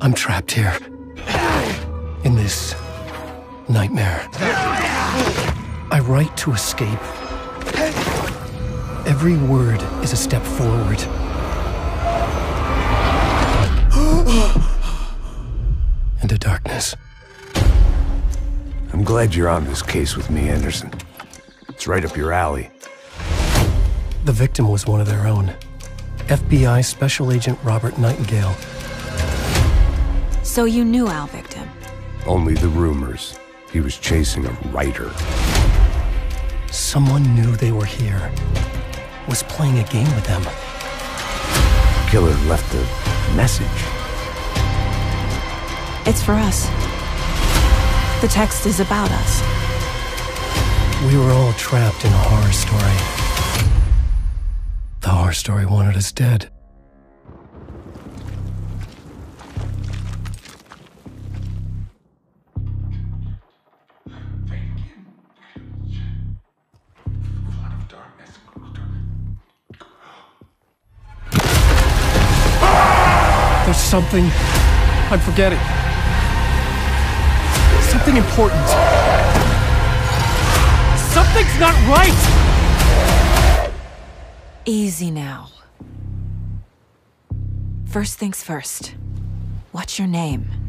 I'm trapped here. In this nightmare. I write to escape. Every word is a step forward. Into darkness. I'm glad you're on this case with me, Anderson. It's right up your alley. The victim was one of their own. FBI Special Agent Robert Nightingale. So you knew Al Victim? Only the rumors. He was chasing a writer. Someone knew they were here. Was playing a game with them. Killer left a message. It's for us. The text is about us. We were all trapped in a horror story. The horror story wanted us dead. There's something I'm forgetting. Something important. Something's not right! Easy now. First things first. What's your name?